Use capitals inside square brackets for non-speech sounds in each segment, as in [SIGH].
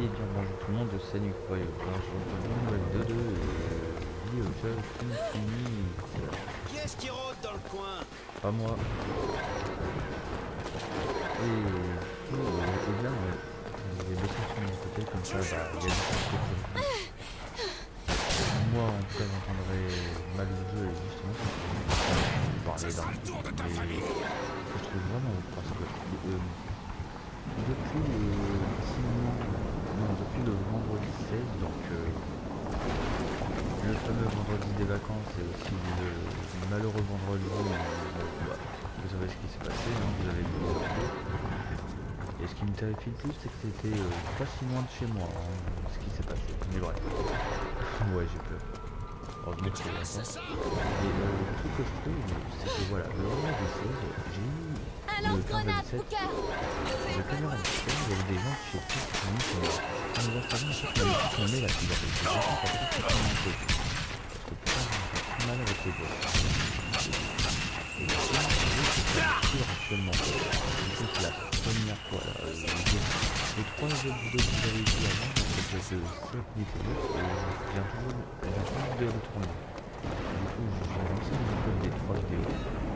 Et bien bonjour tout le monde, c'est Nick Roy, bonjour tout le monde, 2 2 et vie au jeu fini. Qui est-ce qui rôde dans le coin? Pas moi. Et bien, ouais. Sur mon côté, comme ça, bah, il y a Moi, en tout cas, j'entendrai mal le jeu et justement, parler d'un. Je trouve vraiment parce que euh, depuis le sinon, non, depuis le vendredi 16, donc euh, le fameux vendredi des vacances et aussi le malheureux vendredi où, bah, vous savez ce qui s'est passé, hein, vous avez vu. Et ce qui me terrifie le plus, c'est que c'était euh, pas si loin de chez moi, hein, ce qui s'est passé. Mais bref. [LAUGHS] ouais, j'ai peur. Sur les vacances. Et euh, le truc que je trouve, c'est que voilà, le vendredi 16, j'ai eu le lance-grenade, vendredi 7, Booker j'ai il y avait des gens qui chez qui ont mis aimé la j'ai pas compris comment on. Parce que j'ai mal avec les. Et là, je que tire actuellement. C'est la première fois, là. euh, les- Les trois autres vidéos que vous avez vues avant, et je viens toujours, je viens toujours de le tourner. Du coup, j'ai une vidéo des trois vidéos.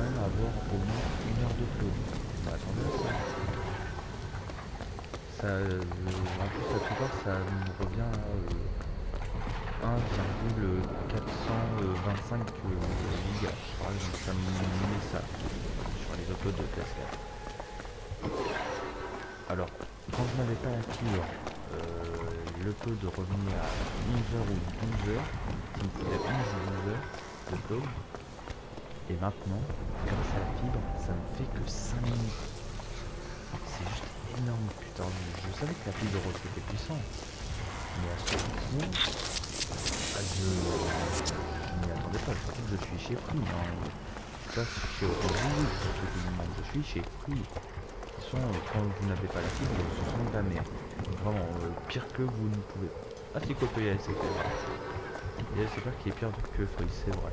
Euh, avoir au moins une heure de flow. À ça. Euh, en plus, la plupart, ça me revient à euh, 1,425 gigas. Par exemple, ça me met ça sur les uploads de PS4. Alors, quand je n'avais pas la fibre, euh, l'upload revenait à 11h ou 12h. Ça me faisait 11 ou 12h d'upload. Et maintenant, grâce à la fibre, ça ne fait que 5 minutes. C'est juste énorme, putain. Je, je savais que la fibre c'était puissant. Mais à ce point, ah, je, je m'y attendais pas. Surtout que je suis chez Free. Hein. Ça, c'est surtout que je suis chez Free. Ils sont, quand vous n'avez pas la fibre, ce sont de la merde. Vraiment, euh, pire que vous ne pouvez. Ah, si, quoi que il y a SFR. Il y a SFR qui est pire que Free, c'est vrai.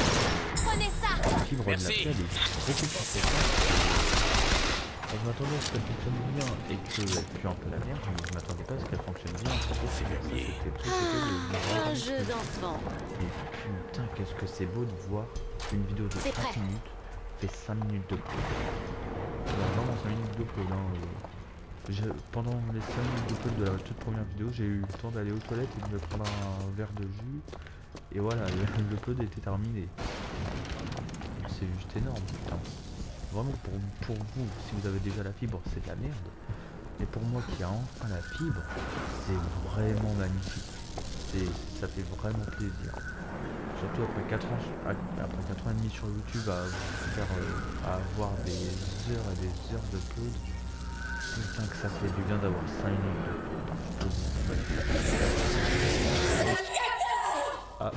La de est. Je m'attendais à ce qu'elle fonctionne bien et qu'elle pue un peu la merde, mais je m'attendais pas à ce qu'elle fonctionne bien. C'était Un jeu d'enfant. Et putain, qu'est-ce que c'est beau de voir une vidéo de C'est 30 prêt. minutes fait 5 minutes de. Non, vraiment 5 minutes d'upload. Hein, euh. Pendant les 5 minutes d'upload de la toute première vidéo, j'ai eu le temps d'aller aux toilettes et de me prendre un verre de jus. Et voilà, le- l'upload était terminé. C'est juste énorme, putain. Vraiment, pour, pour vous, si vous avez déjà la fibre, c'est de la merde. Mais pour moi qui a enfin la fibre, c'est vraiment magnifique. Ça fait vraiment plaisir. Surtout après 4 ans, su- a- après 4 ans et demi sur YouTube à faire, euh, à avoir des heures et des heures de pause. Putain que ça fait du bien d'avoir 5 minutes de. Ah.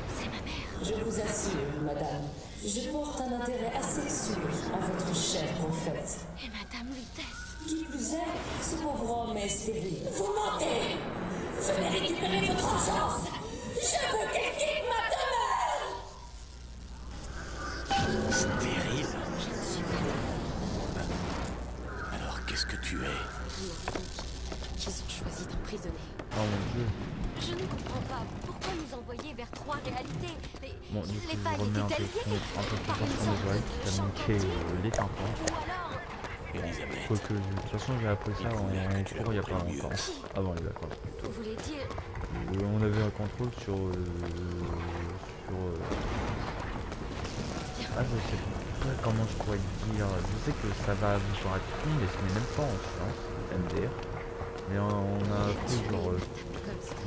Je vous assure, madame, je porte un intérêt assez sûr à votre cher prophète. Et Madame Lutèce. Qui plus est, ce pauvre homme est stérile. Vous mentez Venez récupérer votre argent Je veux qu'il quitte ma demeure Stérile Alors qu'est-ce que tu es? Qu'ils ont choisi d'emprisonner. oh mon dieu. Je ne comprends pas pourquoi nous envoyer vers trois réalités. Les, Bon, du coup, les je failles étaient-elles de liées un peu plus par une sorte de manqué les tympans. Ou alors, Elisabeth Quoique, de toute façon, j'ai appris ça en, cours il y a pas longtemps, avant les vacances. vous voulez dire Euh, on avait un contrôle sur... euh, sur euh, Ah, je sais pas comment je pourrais dire. Je sais que ça va vous paraître con, mais ce n'est même pas en science, MDR. Mais on a appris genre...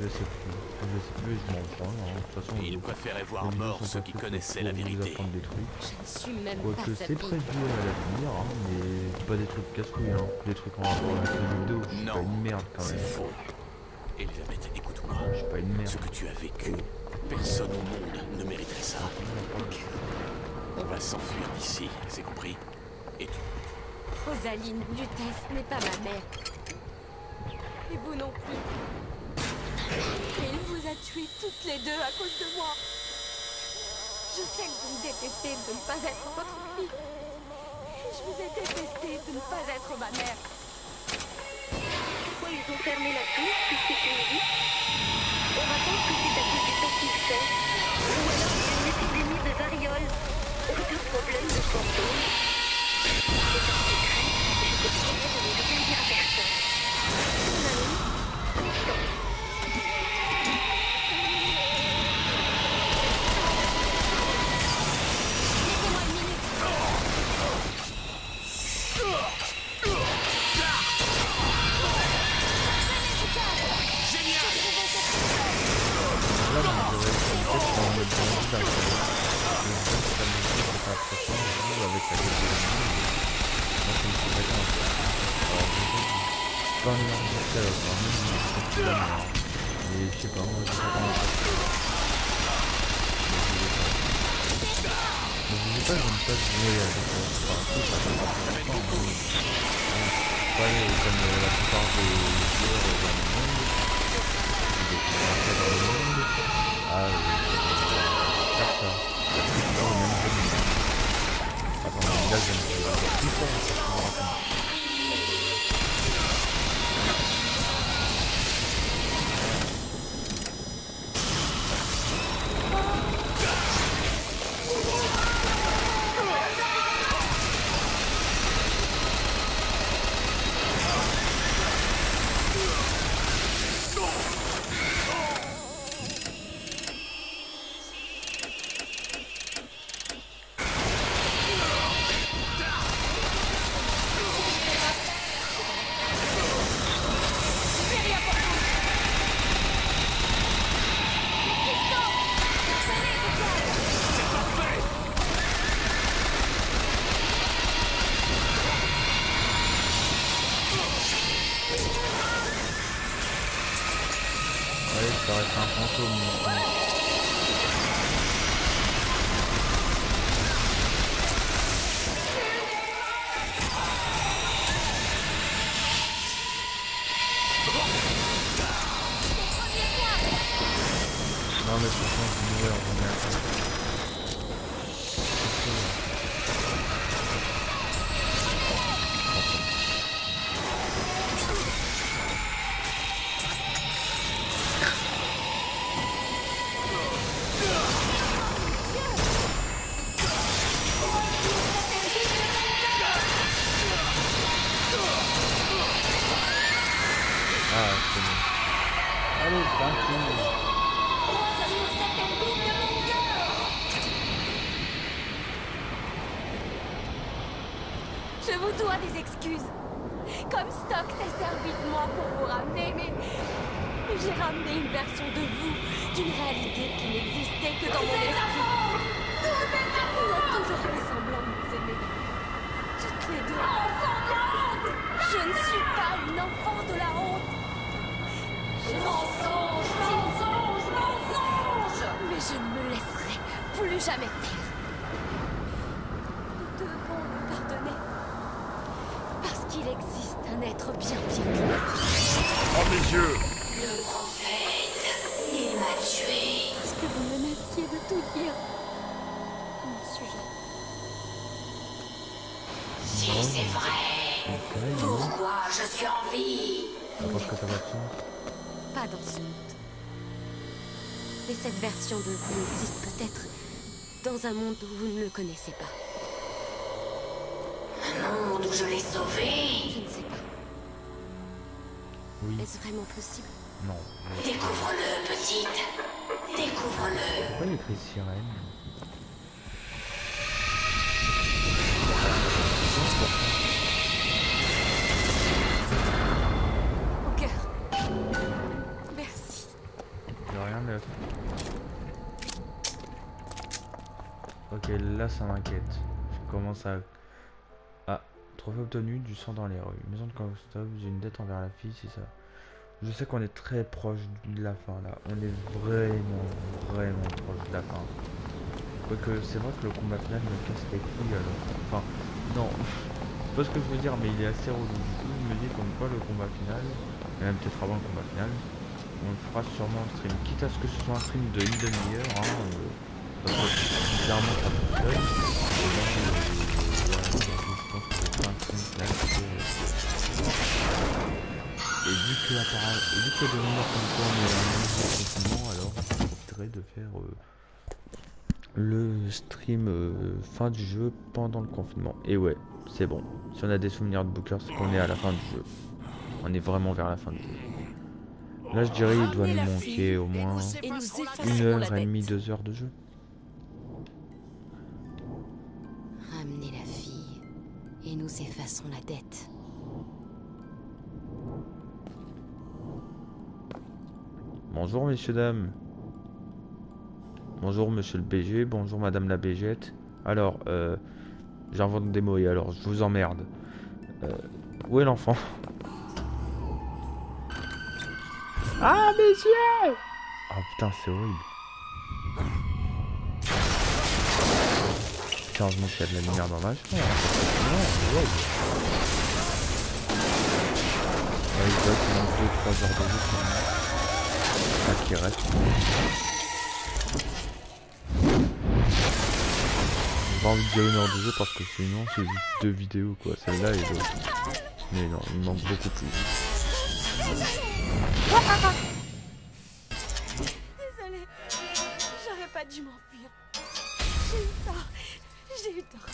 Je sais plus. Je sais plus, je m'en prends. hein. De toute façon, Il les- préférait voir mort ceux qui connaissaient la vérité. des trucs. Je ne suis même Quoique pas sa c'est prévu à l'avenir, hein, mais pas des trucs casse-couilles, hein. des trucs en rapport avec les jeux vidéo. Pas une merde quand C'est même. faux. Elisabeth, écoute-moi. Je suis pas une merde. Ce que tu as vécu, personne au monde ne mériterait ça. On va s'enfuir d'ici, c'est compris Et tu? Rosaline Lutèce n'est pas ma mère. Et vous non plus. Il vous a tués toutes les deux à cause de moi. Je sais que vous me détestez de ne pas être votre fille. Je vous ai détesté de ne pas être ma mère. Pourquoi ils ont fermé la tour puisque tu me dis? On raconte que c'est à cause du temps qu'il fait. Ou alors il y a une épidémie de variole. Ou un problème de fantôme. C'est un secret. Je te promets de ne rien dire à personne. Ton ami, Constance. Plus la mère. Mais je sais pas, moi je sais pas je pas, pas ça. Fait pas comme euh, la plupart des joueurs dans le monde, des euh. Là, mais franchement, je mourais en première. Version de vous, d'une réalité qui n'existait que dans mon esprit. On a toujours fait semblant de nous aimer. Toutes les deux. Je ne suis pas une enfant de la honte. Je mensonge, mensonge, mensonge. Mais je ne me laisserai plus jamais taire. Nous devons nous pardonner. Parce qu'il existe un être bien pire que nous. Oh mes yeux dire à mon sujet. Si c'est vrai, oui. pourquoi je suis en vie? Pas dans ce monde. Mais cette version de vous existe peut-être dans un monde où vous ne le connaissez pas. Un monde où je l'ai sauvé? Je ne sais pas. Oui, Est-ce vraiment possible? Non. Découvre-le, petite. Découvre-le. Pourquoi il y a écrit sirène cœur. Merci. Rien de... Ok, là ça m'inquiète. Je commence à... Ah, trophée obtenu, du sang dans les rues. Maison de Constable, j'ai une dette envers la fille, c'est ça. Je sais qu'on est très proche de la fin là. On est vraiment, vraiment proche de la fin. Quoique c'est vrai que le combat final me casse les couilles alors. Enfin, non. [LAUGHS] C'est pas ce que je veux dire, mais il est assez relou. Du coup, je me dis comme quoi le combat final, même peut-être avant le combat final, on le fera sûrement en stream. Quitte à ce que ce soit un stream de une demi-heure, hein. Euh, parce que ça fonctionne. Euh, je pense que c'est un stream final. Et vu que et vu que de rumeurs comme quoi on est en nouveau confinement, alors je profiterai de faire euh, le stream euh, fin du jeu pendant le confinement. Et ouais, c'est bon. Si on a des souvenirs de Booker, c'est qu'on est à la fin du jeu. On est vraiment vers la fin du jeu. Là, je dirais il doit nous manquer au moins une heure la et demie, deux heures de jeu. Ramenez la fille et nous effaçons la dette. Bonjour messieurs dames. Bonjour monsieur le BG, bonjour madame la BGette. Alors, euh, j'invente des mots et alors je vous emmerde. Euh, où est l'enfant? Ah messieurs Oh putain c'est horrible. Putain, heureusement qu'il y a de la lumière dans ma chambre. Ouais, il doit qu'il manque 2-3 heures de jeu Enfin, qui reste. Pas envie de dire une heure de jeu parce que sinon c'est deux vidéos quoi, celle-là et l'autre. Mais non, il manque beaucoup plus. Désolée, j'aurais pas dû m'enfuir. J'ai eu tort, j'ai eu tort.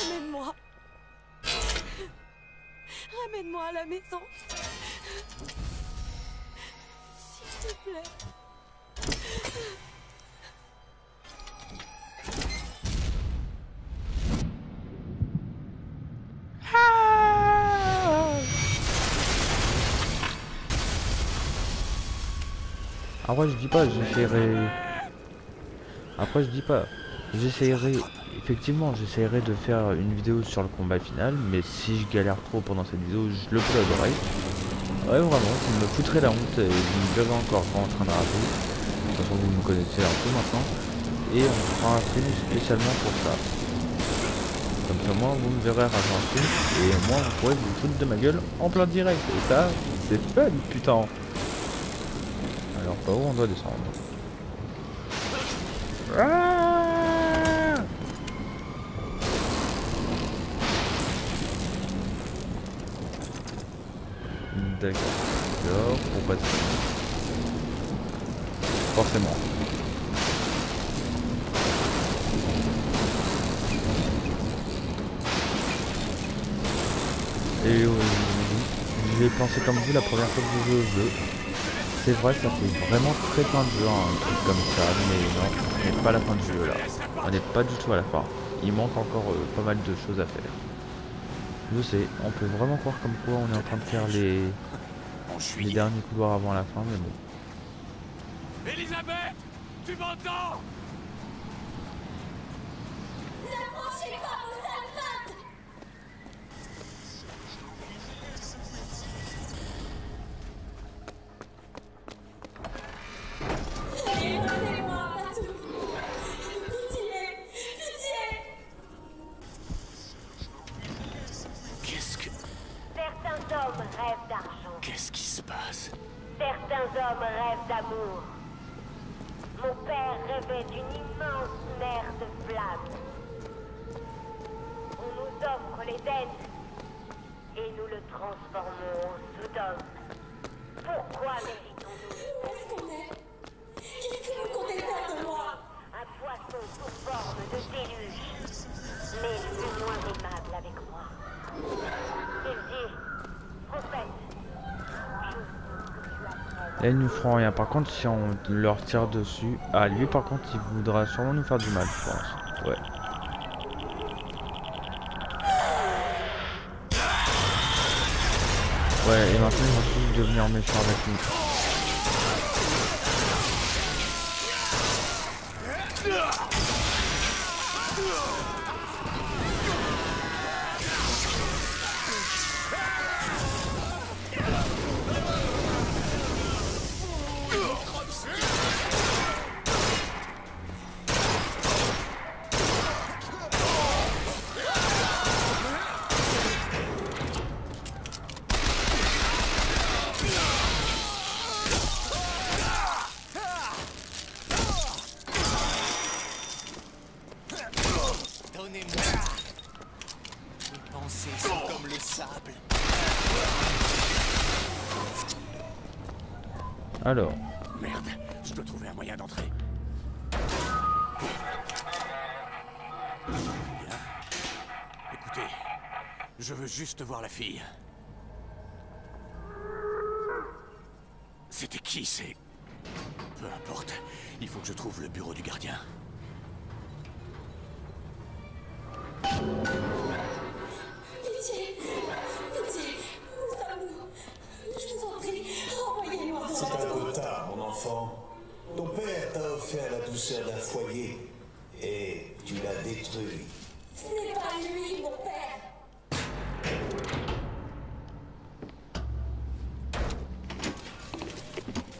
Ramène-moi. Ramène-moi à la maison. Après je dis pas, j'essaierai... Après je dis pas, j'essaierai... Effectivement, j'essaierai de faire une vidéo sur le combat final, mais si je galère trop pendant cette vidéo, je le uploaderai. Ouais, vraiment, ça me foutrait la honte et vous me verrez encore pas en train de. De toute façon, vous me connaissez un peu maintenant. Et on fera un stream spécialement pour ça. Comme ça, moi, vous me verrez rater un stream, et moi, vous pourrez vous foutre de ma gueule en plein direct. Et ça, c'est fun, putain. Alors, par où on doit descendre Ah D'accord. Pour passer. Forcément. Et euh, je l'ai pensé comme vous la première fois que je joue au jeu. C'est vrai, ça fait vraiment très fin de jeu, hein, un truc comme ça, mais non, on n'est pas à la fin du jeu là. On n'est pas du tout à la fin. Il manque encore euh, pas mal de choses à faire. Je sais, on peut vraiment croire comme quoi on est en train de faire les, les juillet. derniers couloirs avant la fin, mais bon. Elisabeth Tu m'entends? Là, ils nous feront rien. Par contre, si on leur tire dessus... Ah, lui, par contre, il voudra sûrement nous faire du mal, je pense. Ouais. Ouais, et maintenant, ils vont tous devenir méchants avec nous. Comme le sable. Alors, Merde, je dois trouver un moyen d'entrer. Écoutez, je veux juste voir la fille. C'était qui, c'est... Peu importe, il faut que je trouve le bureau du gardien.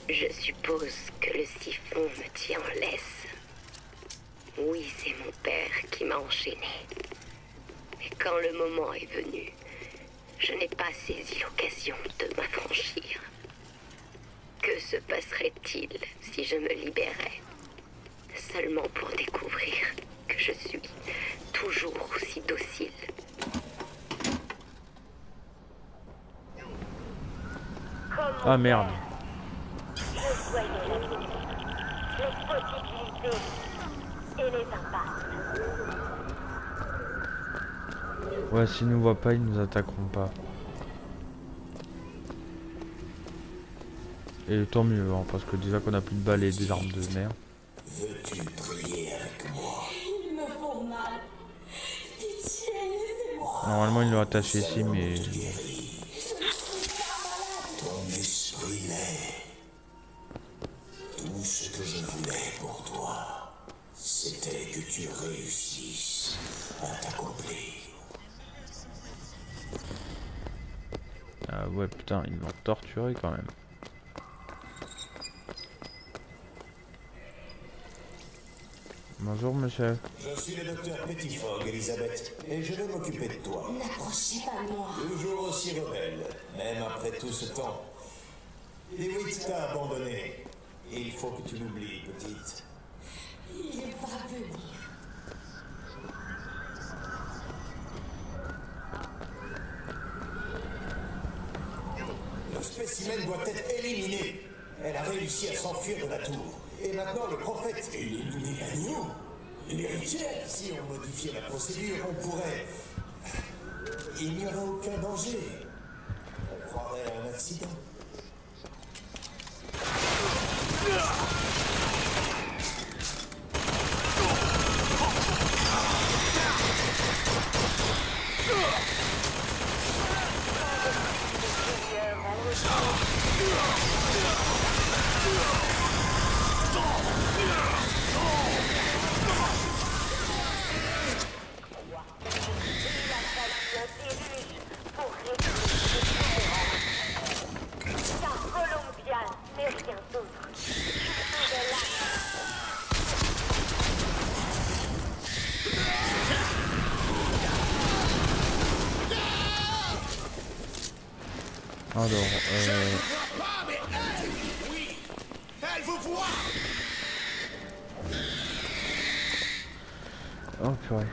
Je suppose que le siphon me tient en laisse. Oui, c'est mon père qui m'a enchaîné. Et quand le moment est venu, je n'ai pas saisi l'occasion de m'affranchir. Que se passerait-il si je me libérais? Seulement pour découvrir que je suis toujours aussi docile. ah merde. Soyez les possibilités et les impasses. Ouais, s'ils nous voient pas, ils nous attaqueront pas. Et tant mieux, hein, parce que déjà qu'on a plus de balles et des armes de mer. Veux-tu prier avec moi? Ils me font mal Pitié, laissez-moi Normalement, ils l'ont attaché ici, mais... putain, ils l'ont torturé quand même. Bonjour, monsieur. Je suis le docteur Pettifog, Elisabeth, et je vais m'occuper de toi. N'approchez pas de moi Toujours aussi rebelle, même après tout ce temps. Dewitt t'a abandonné. Il faut que tu l'oublies, petite. Il va venir Le spécimen doit être éliminé. Elle a réussi à s'enfuir de la tour. Et maintenant, le prophète éliminer l'agneau. L'héritière, si on modifiait la procédure, on pourrait. Il n'y aurait aucun danger. On croirait à un accident. Alors, euh... Oh purée.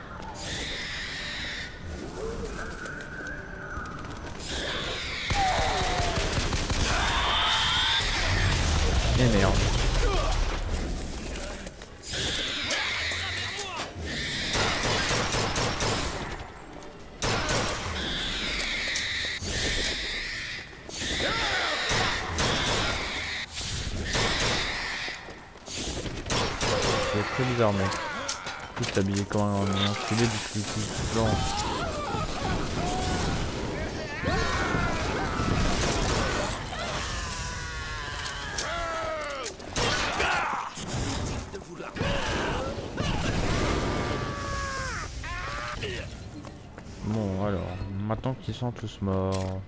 Qu'ils sont tous morts.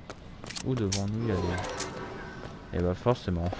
Ou devant nous il y a des. Et bah forcément.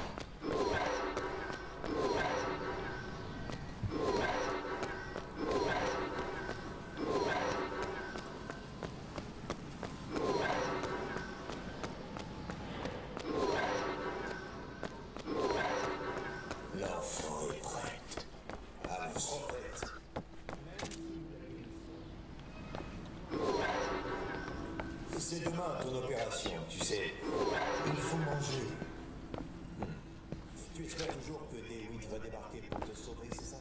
Tu espères toujours que Dewitt va débarquer pour te sauver, c'est ça?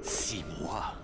Six mois.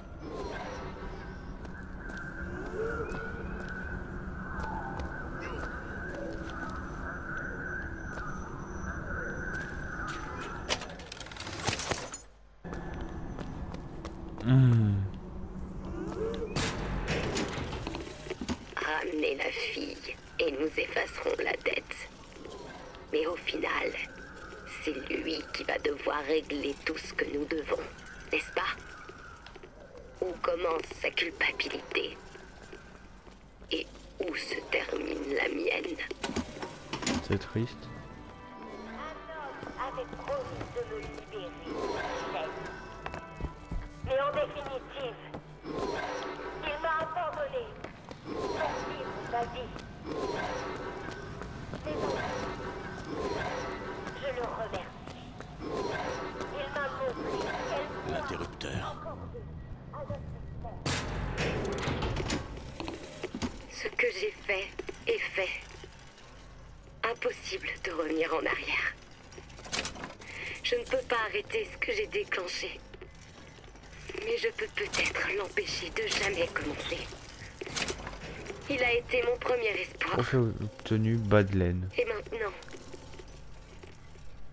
Arrêter ce que j'ai déclenché. Mais je peux peut-être l'empêcher de jamais commencer. Il a été mon premier espoir. Trophée obtenu laine. Et maintenant,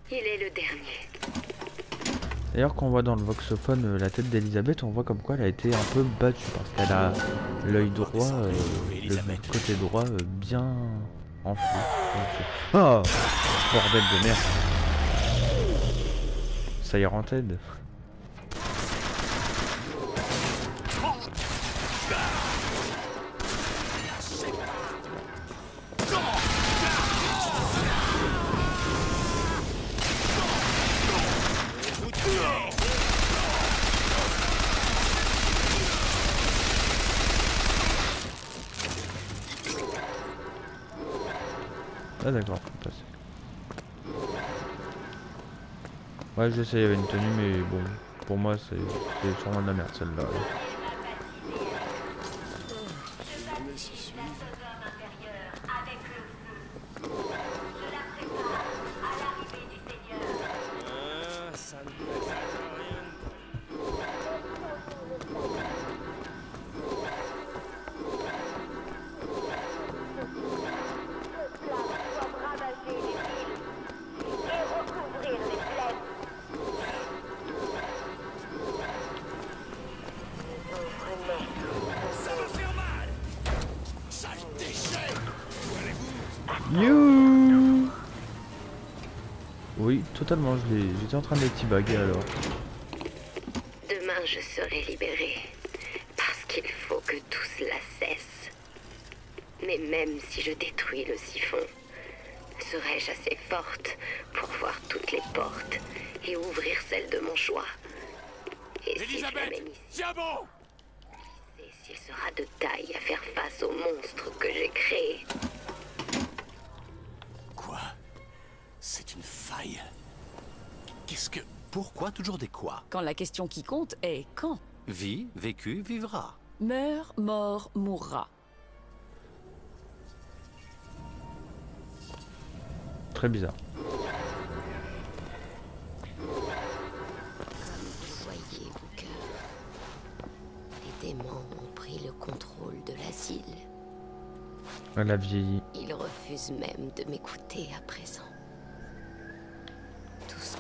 il est le dernier. D'ailleurs, quand on voit dans le voxophone euh, la tête d'Elisabeth, on voit comme quoi elle a été un peu battue parce qu'elle a l'œil droit, euh, le côté droit euh, bien. Donc, euh, Oh Bordel de merde Tête. Ah d'accord, faut passer. Ouais je sais, il y avait une tenue mais bon, pour moi c'est sûrement de la merde celle-là. Totalement, je l'ai- j'étais en train de les teabaguer alors. Demain, je serai libérée. Parce qu'il faut que tout cela cesse. Mais même si je détruis le siphon, serai-je assez forte pour voir toutes les portes et ouvrir celle de mon choix? Et si je Elisabeth ici, Tiens bon s'il sera de taille à faire face au monstre que j'ai créé Pourquoi toujours des quoi? Quand la question qui compte est quand Vie, vécu, vivra. Meurt, mort, mourra. Très bizarre. Vous voyez, Booker. Les démons ont pris le contrôle de l'asile. Elle a vieilli. Ils refusent même de m'écouter à présent.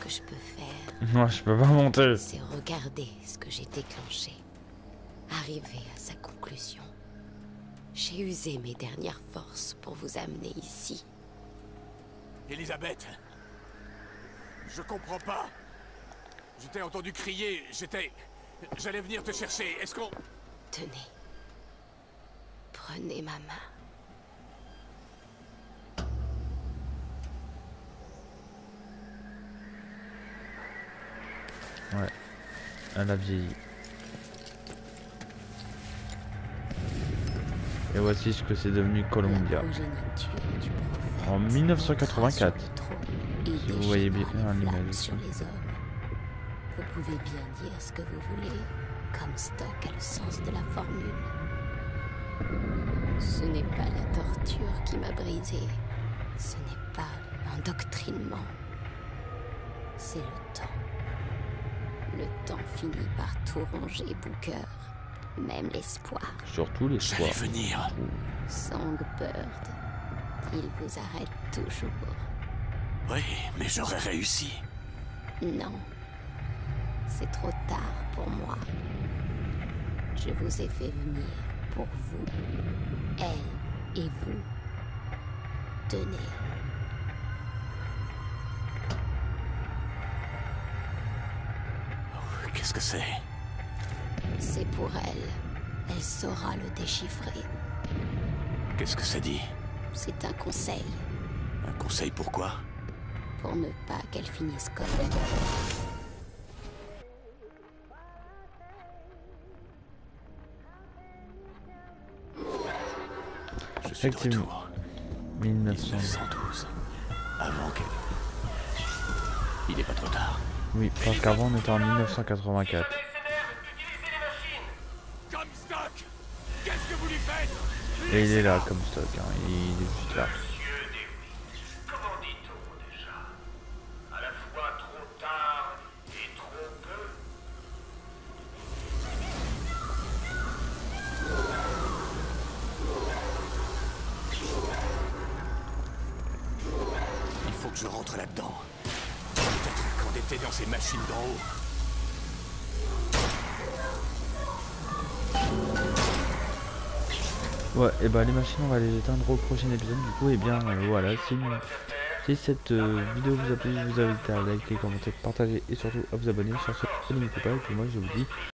Que je peux faire, Moi je peux pas monter. c'est regarder ce que j'ai déclenché. Arriver à sa conclusion. J'ai usé mes dernières forces pour vous amener ici. Elisabeth Je comprends pas Je t'ai entendu crier, j'étais... J'allais venir te chercher, est-ce qu'on... Tenez. Prenez ma main. Ouais. Elle a vieilli. Et voici ce que c'est devenu Columbia. En 1984. sur le trône et Si vous voyez bien la un flamme image sur ici. les hommes. Vous pouvez bien dire ce que vous voulez, comme Stock a le sens de la formule. Ce n'est pas la torture qui m'a brisé. Ce n'est pas l'endoctrinement. C'est le temps. Le temps finit par tout ronger, Booker. Même l'espoir. Surtout les J'allais venir. Songbird, il vous arrête toujours. Oui, mais j'aurais réussi. Non. C'est trop tard pour moi. Je vous ai fait venir pour vous. Elle et vous. Tenez. Qu'est-ce que c'est C'est pour elle. Elle saura le déchiffrer. Qu'est-ce que ça dit C'est un conseil Un conseil pourquoi pour ne pas qu'elle finisse comme Je suis de Effectivement. retour. 1900. 1912. Avant que... Il n'est pas trop tard. Oui, parce qu'avant on était en 1984. Comme stock Qu'est-ce que vous lui faites? Et il est là comme stock, hein. il est juste là. Bah les machines, on va les éteindre au prochain épisode. Du coup, et bien euh, voilà, si, si cette euh, vidéo vous a plu, je vous invite à liker, commenter, partager et surtout à vous abonner. Sur ce, n'oubliez pas, et puis moi je vous dis